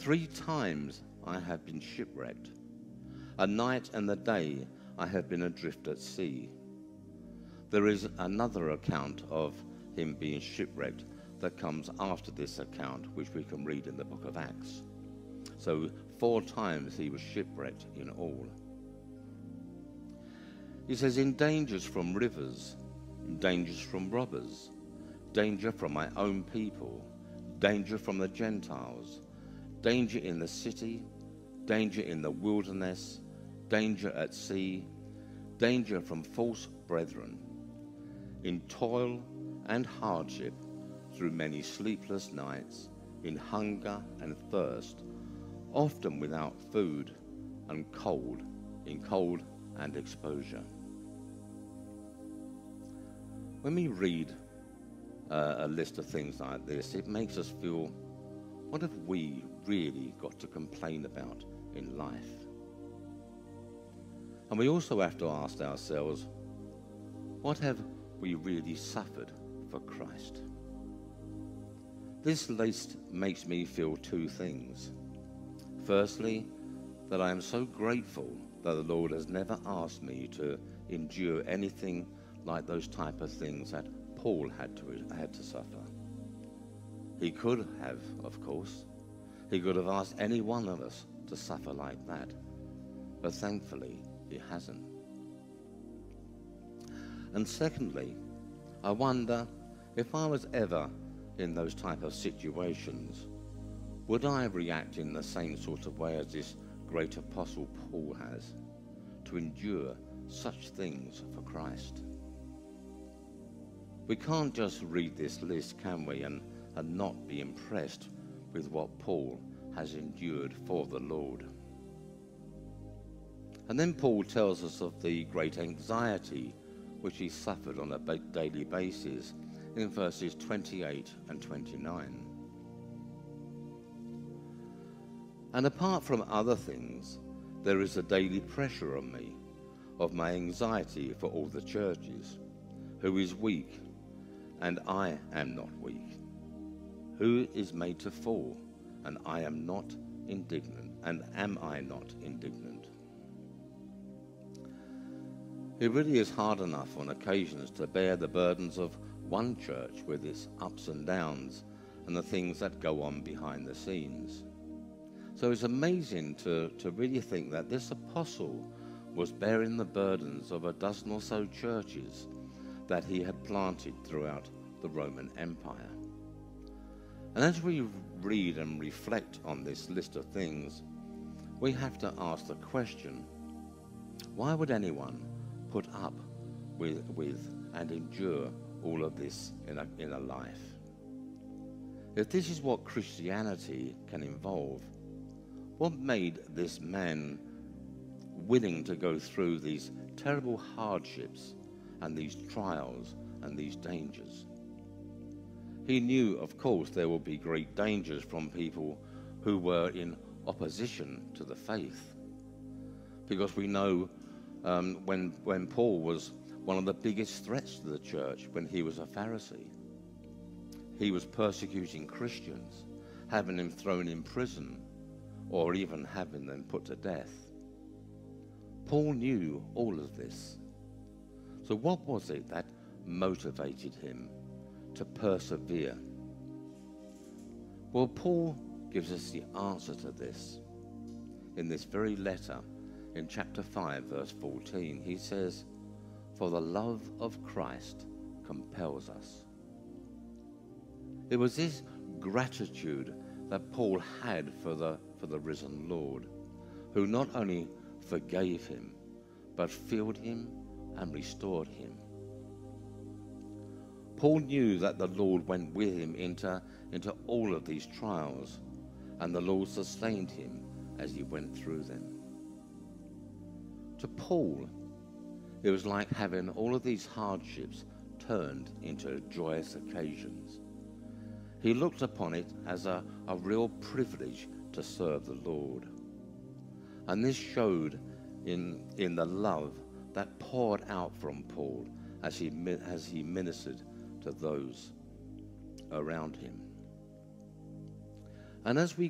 Three times I have been shipwrecked. A night and a day I have been adrift at sea. There is another account of him being shipwrecked that comes after this account, which we can read in the book of Acts. So, four times he was shipwrecked in all. He says, In dangers from rivers, dangers from robbers, danger from my own people, danger from the Gentiles, danger in the city, danger in the wilderness, danger at sea, danger from false brethren, in toil and hardship through many sleepless nights, in hunger and thirst, often without food and cold, in cold and exposure. When we read uh, a list of things like this, it makes us feel what have we really got to complain about in life? And we also have to ask ourselves, what have we really suffered for Christ? This list makes me feel two things. Firstly, that I am so grateful that the Lord has never asked me to endure anything like those type of things that Paul had to, had to suffer. He could have, of course. He could have asked any one of us to suffer like that. But thankfully, he hasn't. And secondly, I wonder if I was ever in those type of situations, would I react in the same sort of way as this great apostle Paul has to endure such things for Christ? We can't just read this list, can we, and, and not be impressed with what Paul has endured for the Lord. And then Paul tells us of the great anxiety which he suffered on a daily basis in verses 28 and 29. And apart from other things, there is a daily pressure on me of my anxiety for all the churches, who is weak and I am not weak. Who is made to fall, and I am not indignant, and am I not indignant? It really is hard enough on occasions to bear the burdens of one church with its ups and downs and the things that go on behind the scenes. So it's amazing to, to really think that this apostle was bearing the burdens of a dozen or so churches that he had planted throughout the Roman Empire. And as we read and reflect on this list of things, we have to ask the question why would anyone put up with, with and endure all of this in a, in a life? If this is what Christianity can involve, what made this man willing to go through these terrible hardships and these trials and these dangers. He knew, of course, there would be great dangers from people who were in opposition to the faith. Because we know um, when, when Paul was one of the biggest threats to the church when he was a Pharisee, he was persecuting Christians, having them thrown in prison, or even having them put to death. Paul knew all of this. So, what was it that motivated him to persevere? Well, Paul gives us the answer to this in this very letter in chapter 5, verse 14. He says, For the love of Christ compels us. It was this gratitude that Paul had for the, for the risen Lord, who not only forgave him, but filled him and restored him. Paul knew that the Lord went with him into, into all of these trials, and the Lord sustained him as he went through them. To Paul, it was like having all of these hardships turned into joyous occasions. He looked upon it as a, a real privilege to serve the Lord. And this showed in, in the love that poured out from Paul as he, as he ministered to those around him. And as we